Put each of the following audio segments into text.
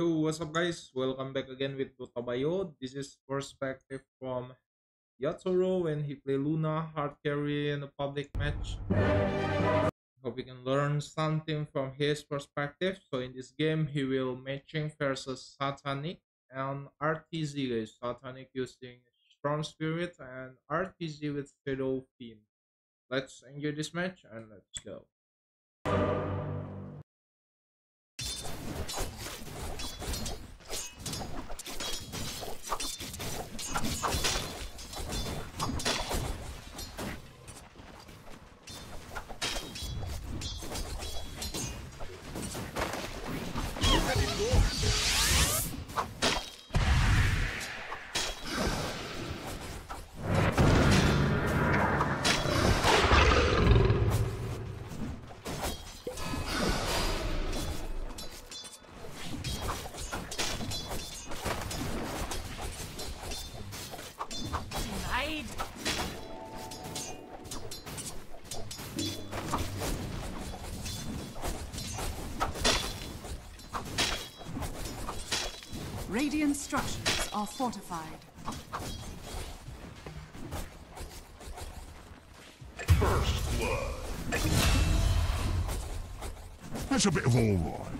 Yo, what's up guys? Welcome back again with Dotabayo. This is perspective from Yatoro when he play Luna hard carry in a public match. Hope we can learn something from his perspective. So in this game, he will matching versus Satanic and RTZ guys. Satanic using Storm Spirit and RTZ with Shadow Fiend. Let's enjoy this match and let's go. Radiant structures are fortified. First blood. That's a bit of all right.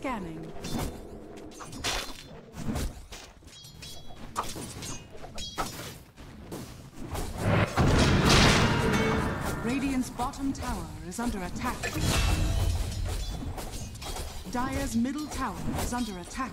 Scanning. Radiant's bottom tower is under attack. Dire's middle tower is under attack.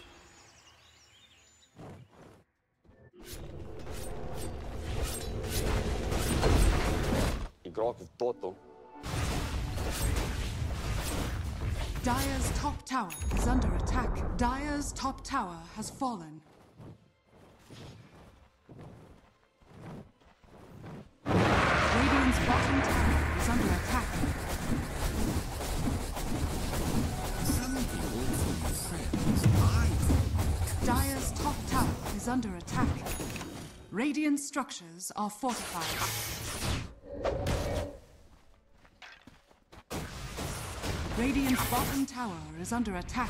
Dire's top tower has fallen. Radiant's bottom tower is under attack. Some people me friends. I call top tower is under attack. Radiant structures are fortified. Radiant's bottom tower is under attack.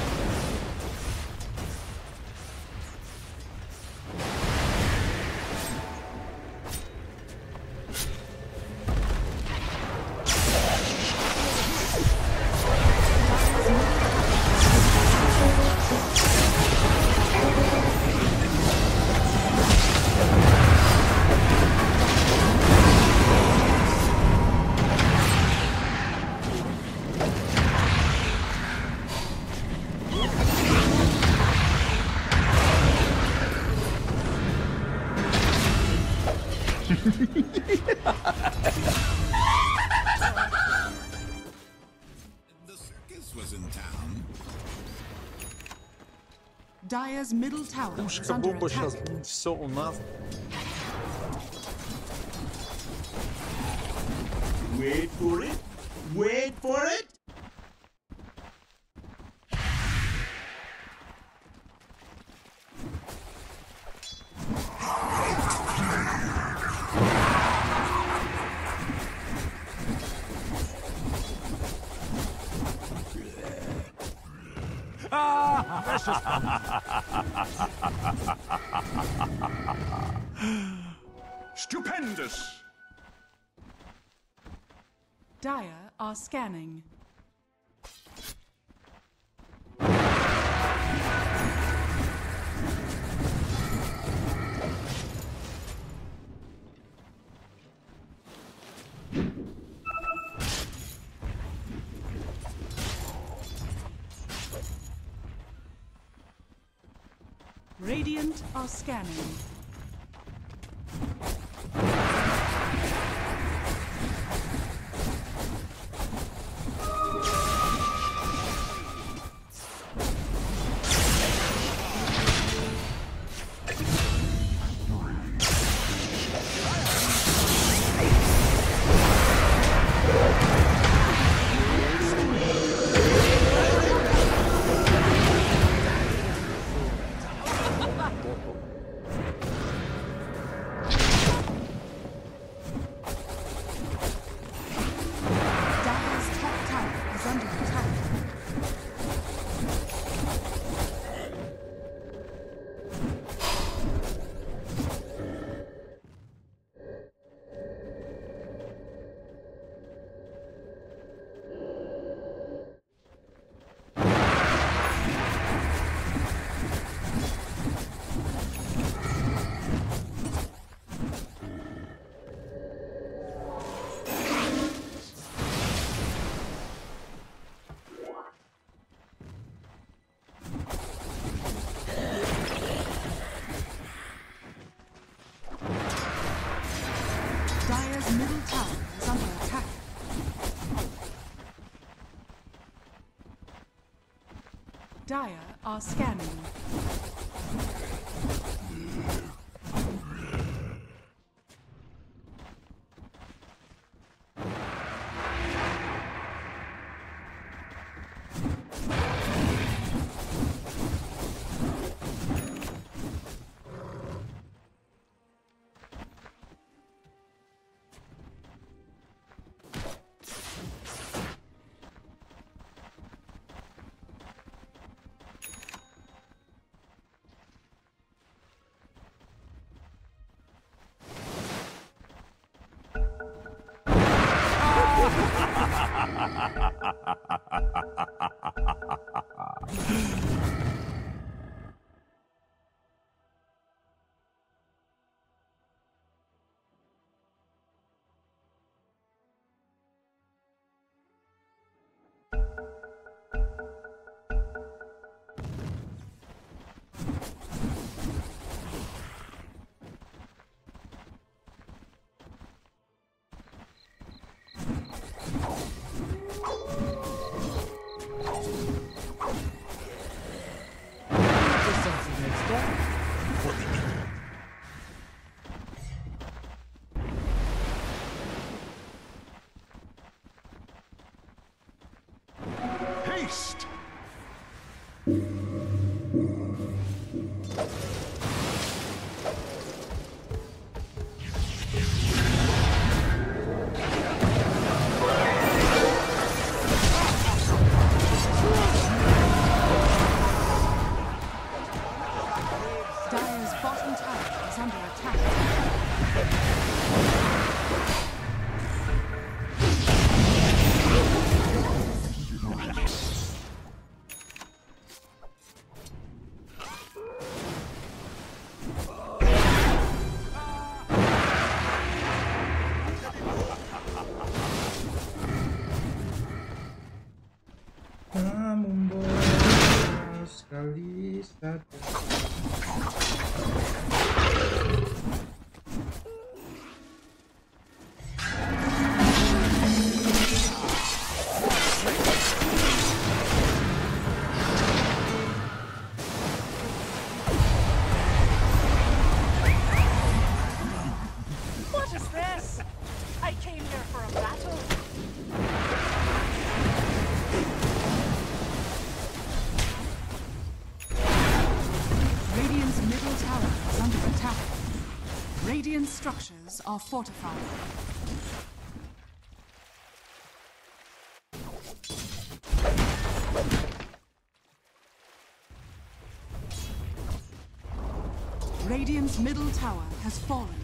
Dire's middle tower is under attack. Wait for it. Scanning. Radiant are scanning. Dire are scanning. Peace. are fortified. Radiant's middle tower has fallen.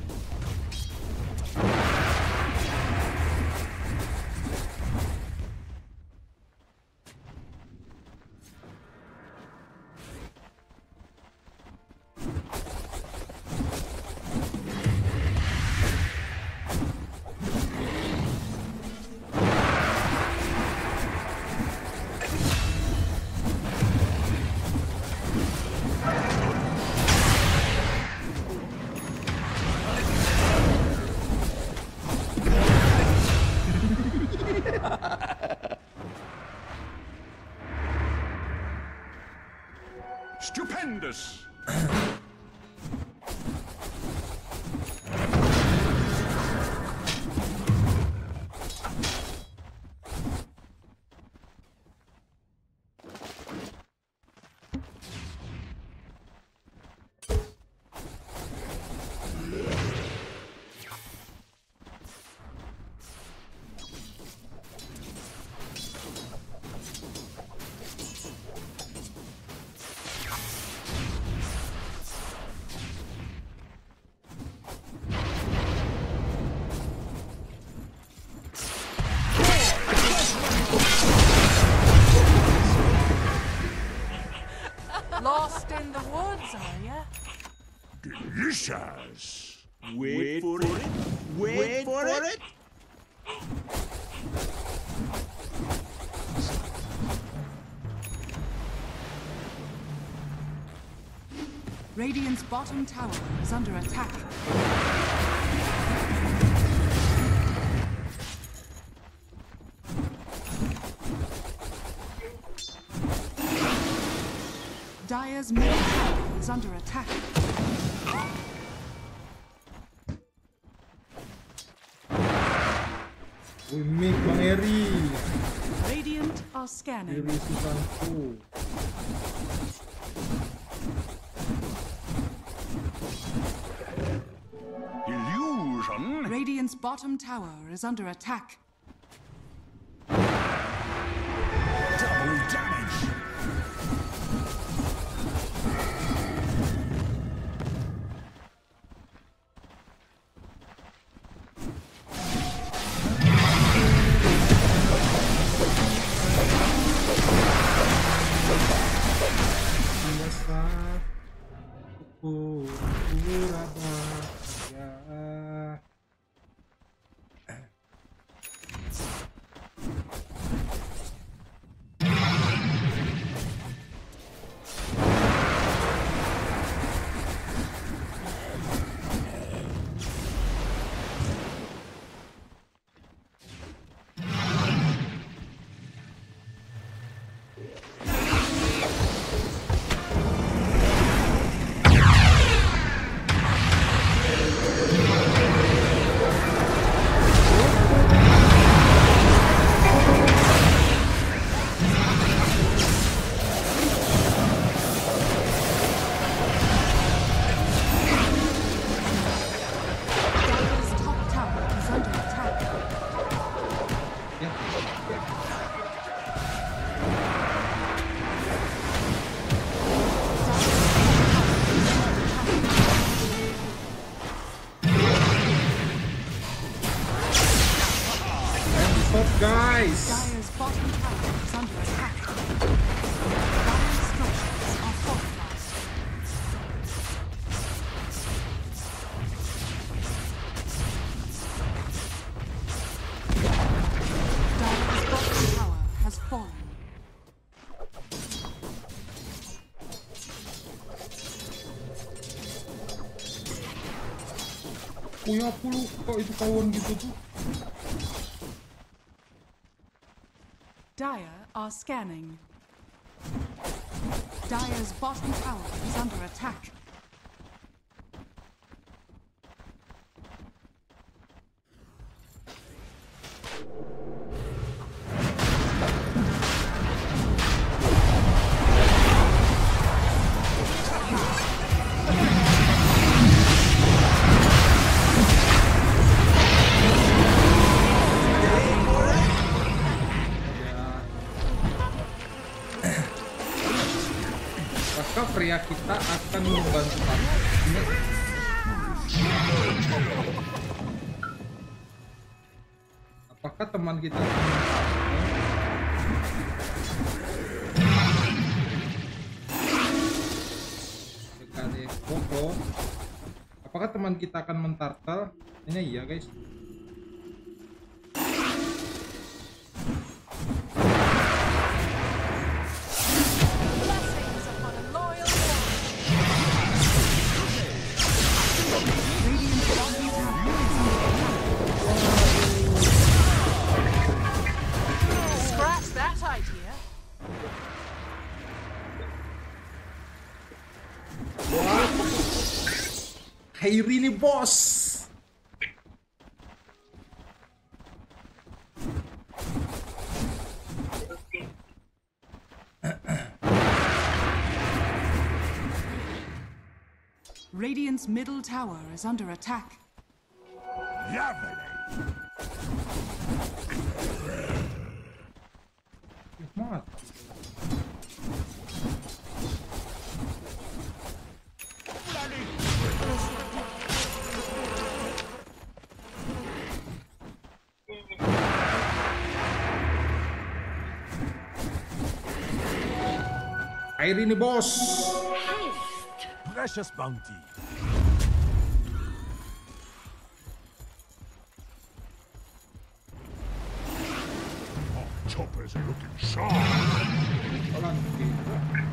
Delicious! Wait for it. Wait for it. Radiant's bottom tower is under attack. Dire's middle tower is under attack. Uy, mid Bang Eri. Radiant are scanning. Eri Susanku. Illusion? Radiant's bottom tower is under attack. 50 kok itu gitu tuh. Dire are scanning. Dire's bottom tower is under attack. Akan membantu kamu. Apakah teman kita Apakah teman kita akan mentartel? Ini iya guys Radiant's middle tower is under attack. Lovely. Kairi nih bos Precious bounty. Oh, choppers are looking sharp. Alan kita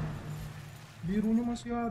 Birunya masih ada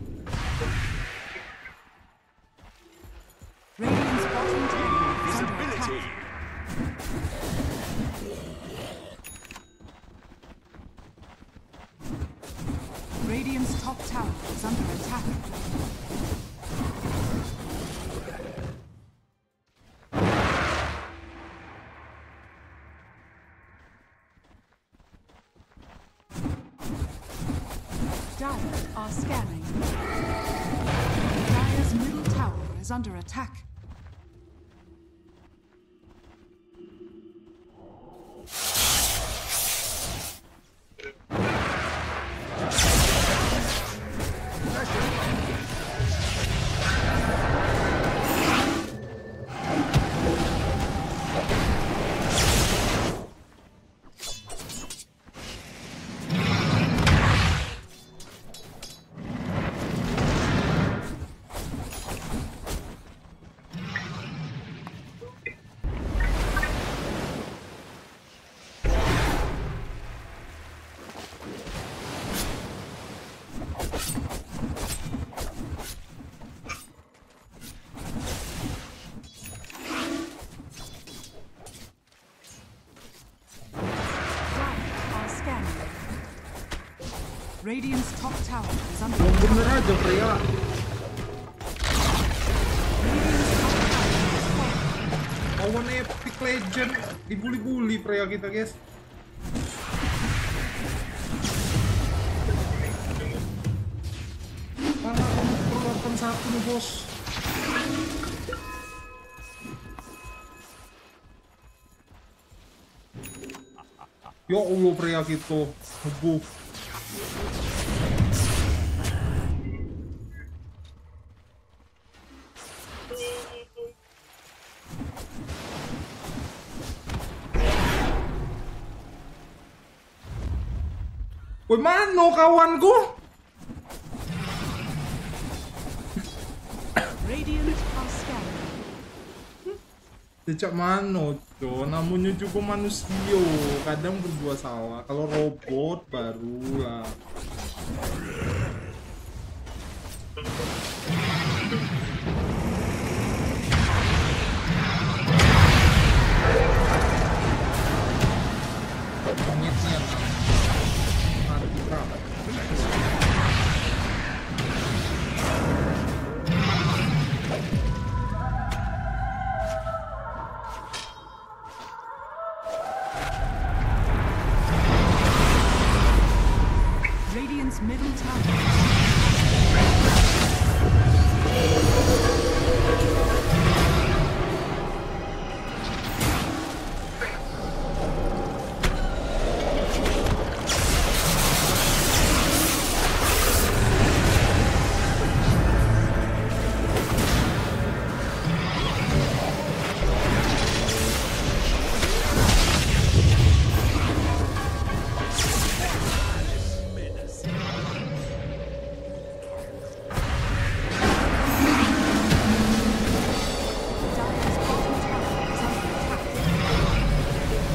Under attack. Radiant's top tower is under attack. bener aja fallen. Lawan Epic Legend dibully-bully Freya kita guys. Malah kamu satu nih bos. Ya Allah Freya gitu. Ngebuh. Anu kawanku. Cecak mano, co. Namunnya cukup manusia. Kadang berdua salah. Kalau robot barulah.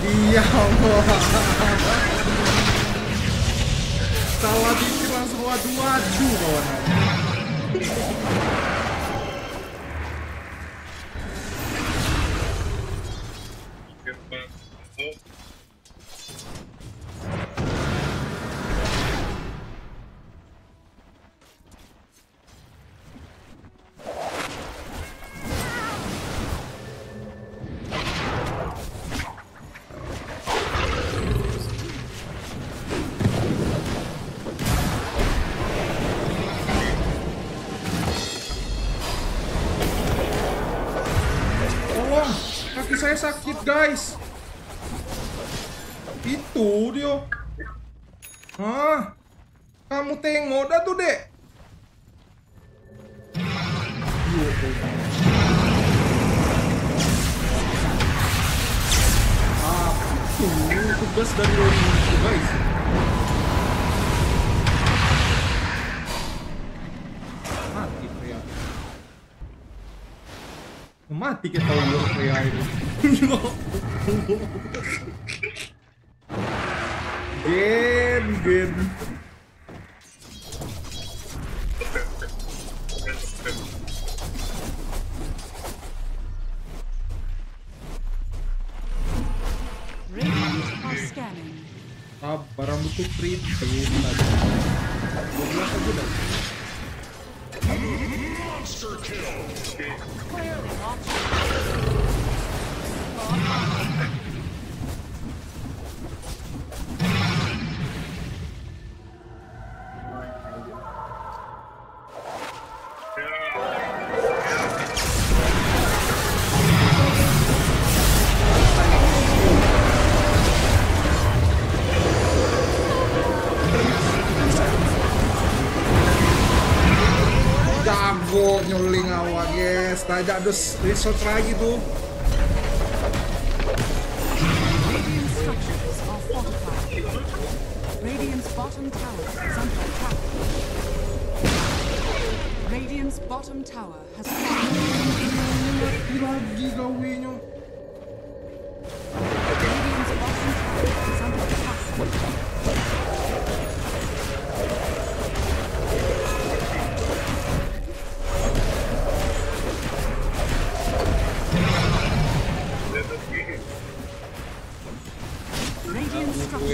Dia Allah. Salah dikit langsung wadu-wadu kawan. Scanning. Ah, barang butuh prepaid tadi. 12 aja dah. Monster kill. Clearly not. ada ada resort lagi tuh.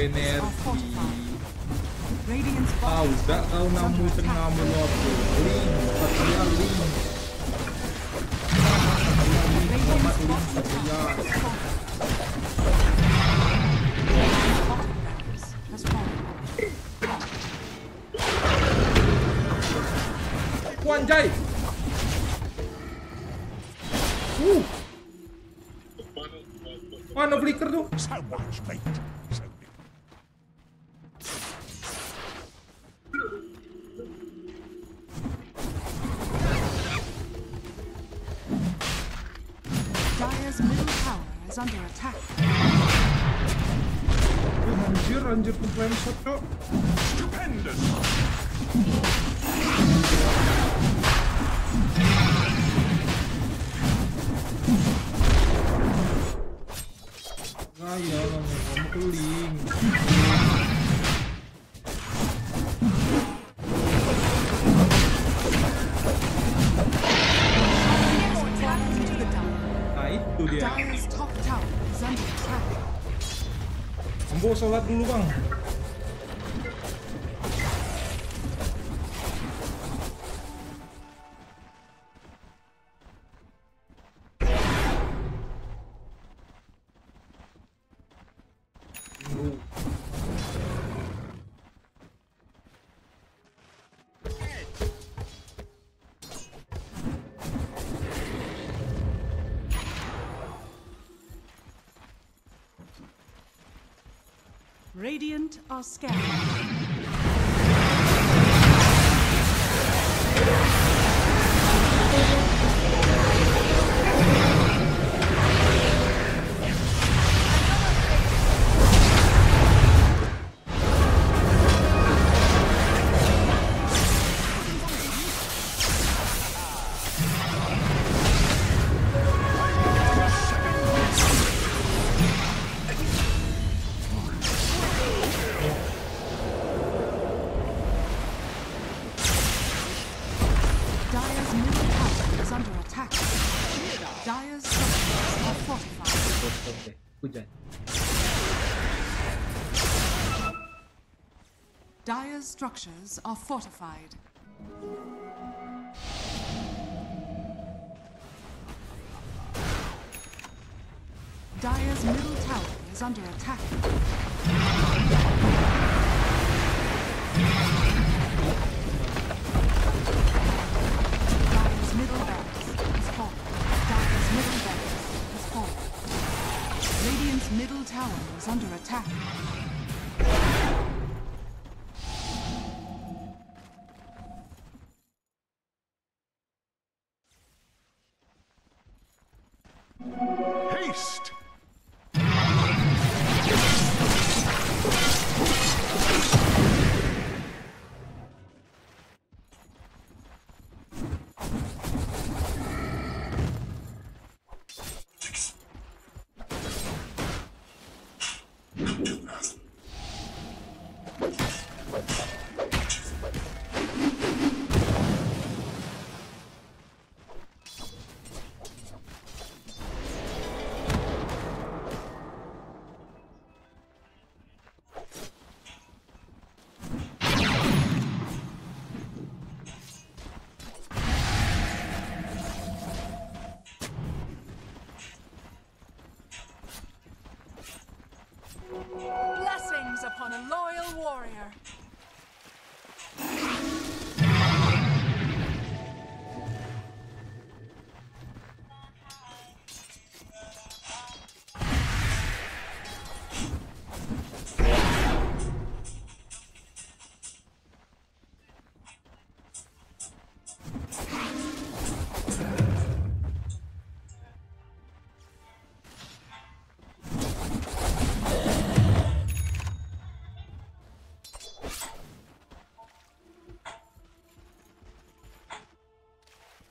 Radiant structures are energi. fortified. Radiant's udah kau namu tengah melot. Ling, Ambo sholat dulu bang. Radiant are scanning. Dire's structures are fortified. Dire's middle tower is under attack. Dire's middle is middle is. Radiant's middle tower is under attack.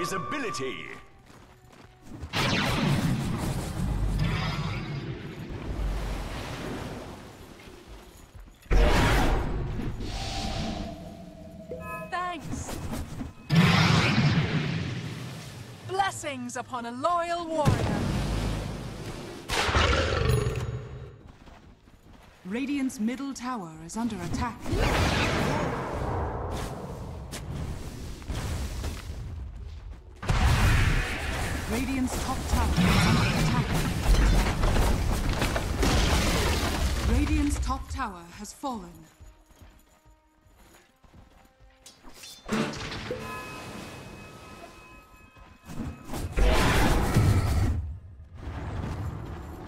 Invisibility. Thanks. Blessings upon a loyal warrior. Radiant's middle tower is under attack. Radiant's top tower is under attack. Top tower has fallen.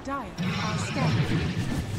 Dire are.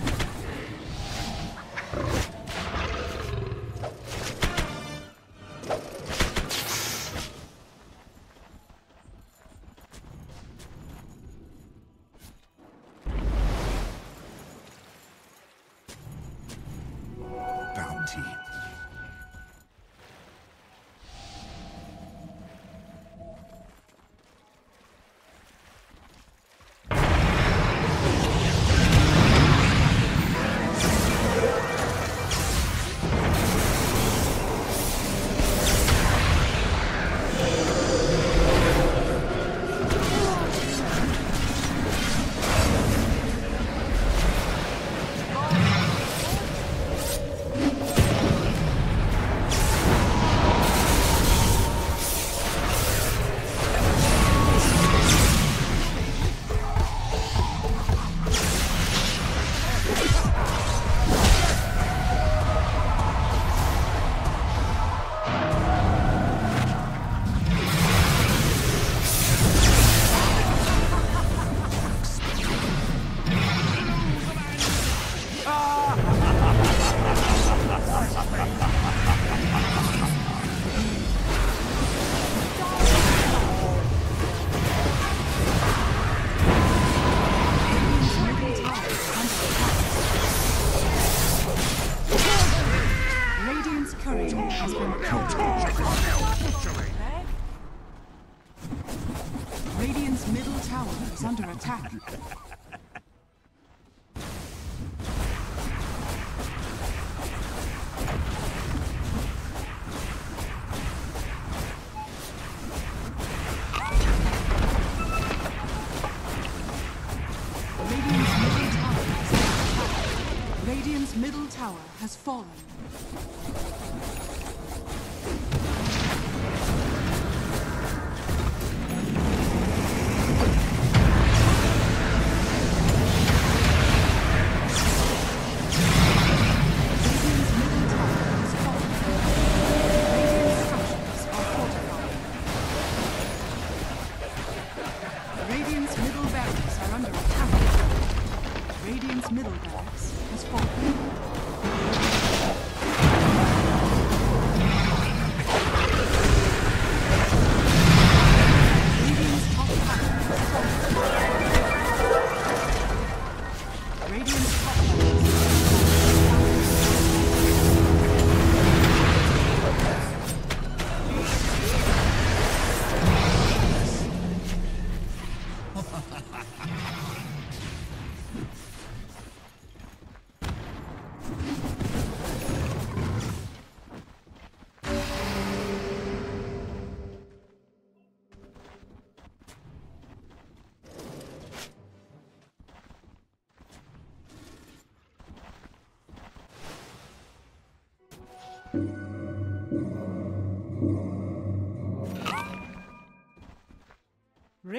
Has fallen.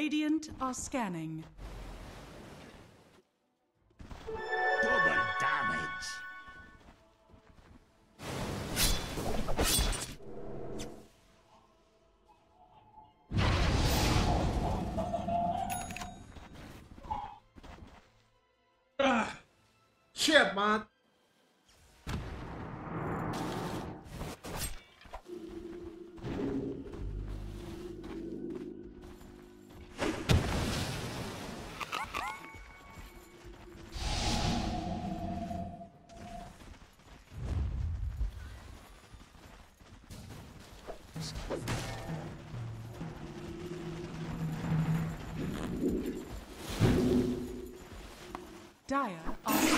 Radiant are scanning. Double damage. Ah, shit, man. Dire are